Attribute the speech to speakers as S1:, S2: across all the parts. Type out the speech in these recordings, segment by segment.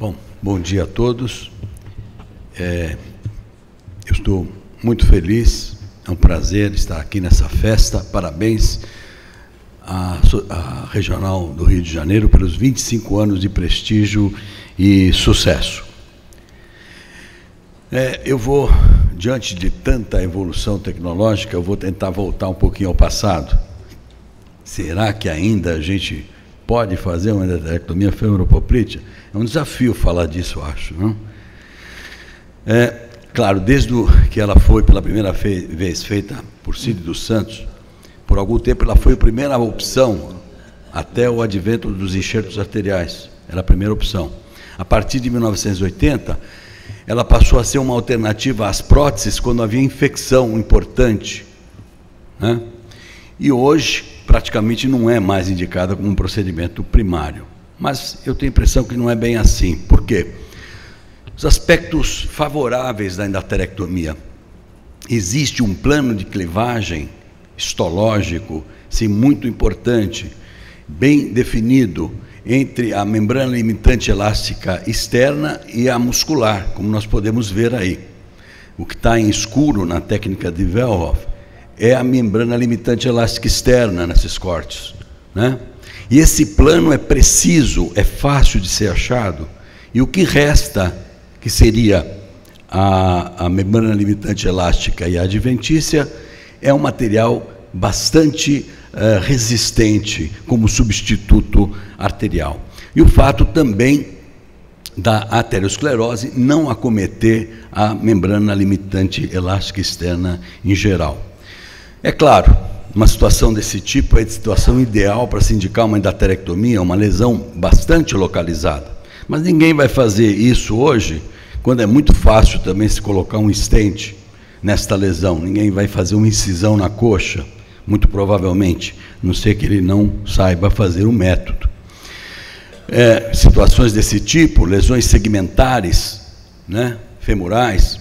S1: Bom, bom dia a todos. É, eu estou muito feliz, é um prazer estar aqui nessa festa. Parabéns à, à Regional do Rio de Janeiro pelos 25 anos de prestígio e sucesso. É, eu vou, diante de tanta evolução tecnológica, eu vou tentar voltar um pouquinho ao passado. Será que ainda a gente pode fazer uma endarterectomia femoropoprítea? É um desafio falar disso, acho. Não? É, claro, desde que ela foi pela primeira vez feita por Cid dos Santos, por algum tempo ela foi a primeira opção até o advento dos enxertos arteriais. Era a primeira opção. A partir de 1980, ela passou a ser uma alternativa às próteses quando havia infecção importante. Né? E hoje, praticamente não é mais indicada como um procedimento primário. Mas eu tenho a impressão que não é bem assim. Por quê? Os aspectos favoráveis da endarterectomia. Existe um plano de clivagem histológico, sim, muito importante, bem definido entre a membrana limitante elástica externa e a muscular, como nós podemos ver aí. O que está em escuro na técnica de Velhoff é a membrana limitante elástica externa nesses cortes. Né? E esse plano é preciso, é fácil de ser achado, e o que resta, que seria a, a membrana limitante elástica e a adventícia, é um material bastante uh, resistente como substituto arterial. E o fato também da aterosclerose não acometer a membrana limitante elástica externa em geral. É claro, uma situação desse tipo é a situação ideal para se indicar uma endarterectomia, uma lesão bastante localizada. Mas ninguém vai fazer isso hoje, quando é muito fácil também se colocar um estente nesta lesão. Ninguém vai fazer uma incisão na coxa, muito provavelmente, não sei que ele não saiba fazer o método. É, situações desse tipo, lesões segmentares, né, femorais,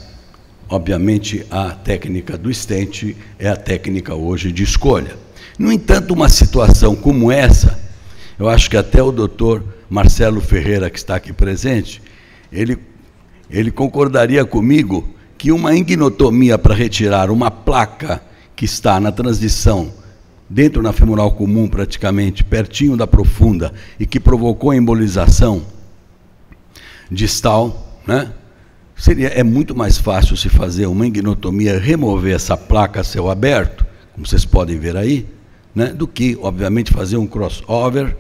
S1: obviamente a técnica do estente é a técnica hoje de escolha. No entanto, uma situação como essa, eu acho que até o doutor Marcelo Ferreira, que está aqui presente, ele, ele concordaria comigo que uma ignotomia para retirar uma placa que está na transição dentro na femoral comum, praticamente, pertinho da profunda, e que provocou embolização distal, né? Seria, é muito mais fácil se fazer uma ignotomia, remover essa placa a céu aberto, como vocês podem ver aí, né, do que, obviamente, fazer um crossover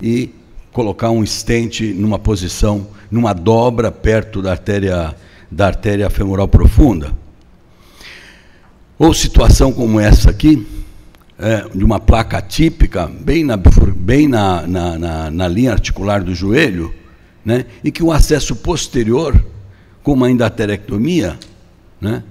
S1: e colocar um stent numa posição, numa dobra perto da artéria da artéria femoral profunda. Ou situação como essa aqui, é, de uma placa típica, bem, na, bem na, na, na, na linha articular do joelho, né, e que o acesso posterior, como a endarterectomia, né,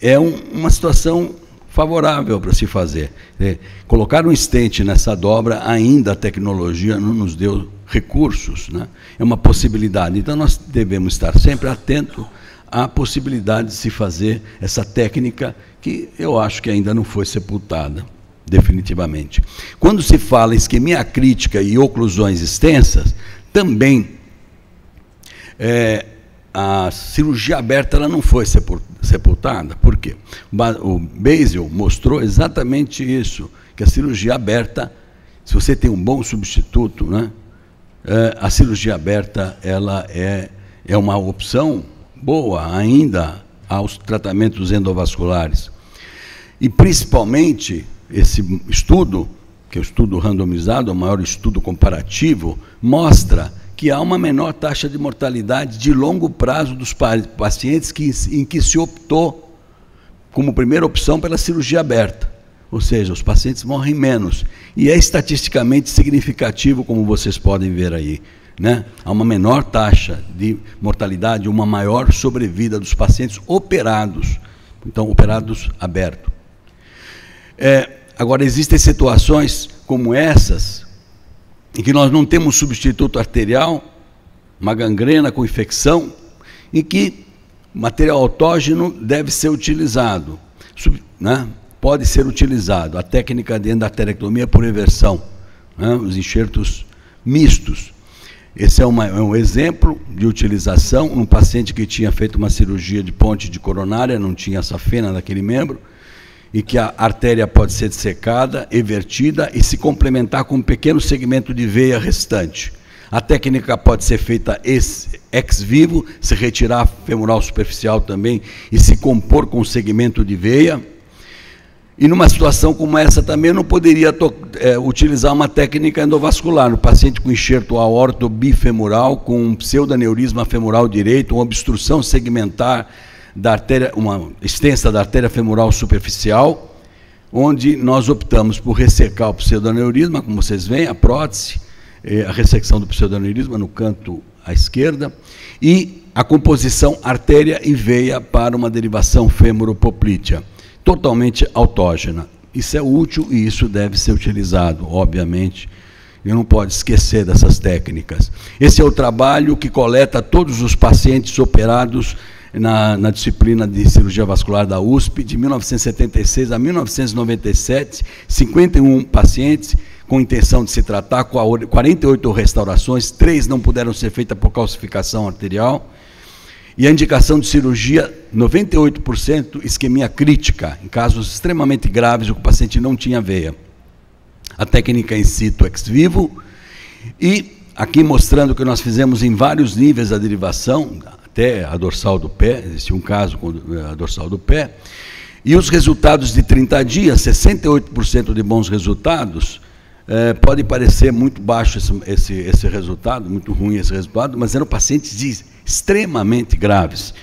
S1: é um, uma situação favorável para se fazer. É, colocar um estente nessa dobra, ainda a tecnologia não nos deu recursos, né? é uma possibilidade. Então nós devemos estar sempre atentos a possibilidade de se fazer essa técnica que eu acho que ainda não foi sepultada definitivamente. Quando se fala isquemia crítica e oclusões extensas, também é, a cirurgia aberta ela não foi sepultada. Por quê? O Basel mostrou exatamente isso, que a cirurgia aberta, se você tem um bom substituto, né, é, a cirurgia aberta ela é, é uma opção boa ainda aos tratamentos endovasculares. E principalmente esse estudo, que é o estudo randomizado, o maior estudo comparativo, mostra que há uma menor taxa de mortalidade de longo prazo dos pacientes que, em que se optou como primeira opção pela cirurgia aberta. Ou seja, os pacientes morrem menos. E é estatisticamente significativo, como vocês podem ver aí né, há uma menor taxa de mortalidade, uma maior sobrevida dos pacientes operados, então operados aberto. É, agora, existem situações como essas, em que nós não temos substituto arterial, uma gangrena com infecção, em que material autógeno deve ser utilizado, né, pode ser utilizado, a técnica de endarterectomia por inversão, né, os enxertos mistos. Esse é, uma, é, um exemplo de utilização. Um paciente que tinha feito uma cirurgia de ponte de coronária, não tinha safena naquele membro, e que a artéria pode ser dissecada, evertida e se complementar com um pequeno segmento de veia restante. A técnica pode ser feita ex vivo, se retirar a femoral superficial também e se compor com o segmento de veia. E numa situação como essa também eu não poderia é, utilizar uma técnica endovascular. No paciente com enxerto aorto bifemoral, com um pseudaneurisma femoral direito, uma obstrução segmentar da artéria, uma extensa da artéria femoral superficial, onde nós optamos por ressecar o pseudaneurisma, como vocês veem, a prótese, é, a ressecção do pseudaneurisma no canto à esquerda, e a composição artéria e veia para uma derivação femoropoplítea totalmente autógena. Isso é útil e isso deve ser utilizado, obviamente. E não pode esquecer dessas técnicas. Esse é o trabalho que coleta todos os pacientes operados na, na, disciplina de cirurgia vascular da USP, de 1976 a 1997, 51 pacientes com intenção de se tratar, 48 restaurações, três não puderam ser feitas por calcificação arterial, e a indicação de cirurgia, 98% isquemia crítica, em casos extremamente graves, o paciente não tinha veia. A técnica in situ ex vivo, e aqui mostrando que nós fizemos em vários níveis a derivação, até a dorsal do pé, existe um caso com a dorsal do pé, e os resultados de 30 dias, 68% de bons resultados, é, pode parecer muito baixo esse, esse, esse resultado, muito ruim esse resultado, mas eram pacientes extremamente graves.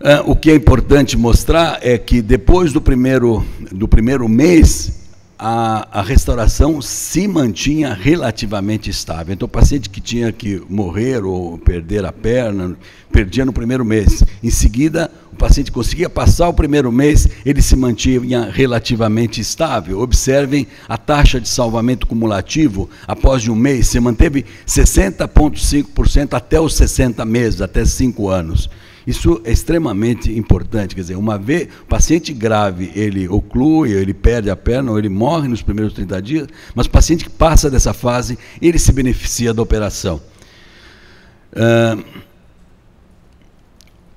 S1: É, o que é importante mostrar é que depois do primeiro, do primeiro mês, a, a, restauração se mantinha relativamente estável. Então, o paciente que tinha que morrer ou perder a perna, perdia no primeiro mês. Em seguida, o paciente conseguia passar o primeiro mês, ele se mantinha relativamente estável. Observem a taxa de salvamento cumulativo após de um mês, se manteve 60,5% até os 60 meses, até 5 anos. Isso é extremamente importante, quer dizer, uma vez paciente grave, ele oclui, ele perde a perna, ou ele morre nos primeiros 30 dias, mas o paciente que passa dessa fase, ele se beneficia da operação.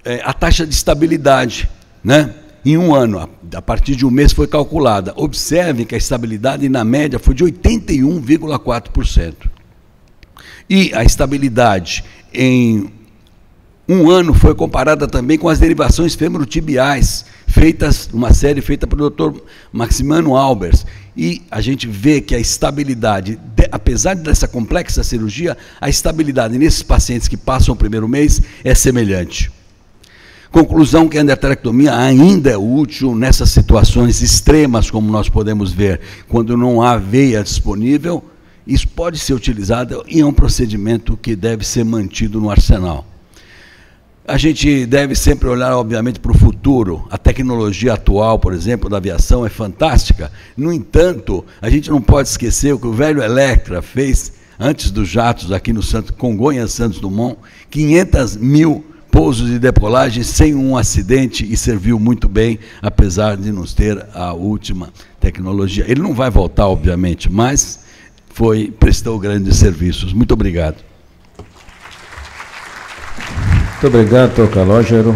S1: É, a taxa de estabilidade, né? Em um ano, a partir de um mês foi calculada. Observem que a estabilidade, na média, foi de 81,4%. E a estabilidade em um ano foi comparada também com as derivações femorotibiais, feitas, uma série feita pelo Dr. Maximano Albers. E a gente vê que a estabilidade, apesar dessa complexa cirurgia, a estabilidade nesses pacientes que passam o primeiro mês é semelhante. Conclusão que a endarterectomia ainda é útil nessas situações extremas, como nós podemos ver, quando não há veia disponível, isso pode ser utilizado e é um procedimento que deve ser mantido no arsenal. A gente deve sempre olhar, obviamente, para o futuro. A tecnologia atual, por exemplo, da aviação é fantástica. No entanto, a gente não pode esquecer o que o velho Electra fez antes dos jatos aqui no Santo Santos Dumont, 500 mil pousos de decolagem sem um acidente e serviu muito bem, apesar de não ter a última tecnologia. Ele não vai voltar, obviamente, mas foi prestou grandes serviços. Muito obrigado.
S2: Muito obrigado, Calógero.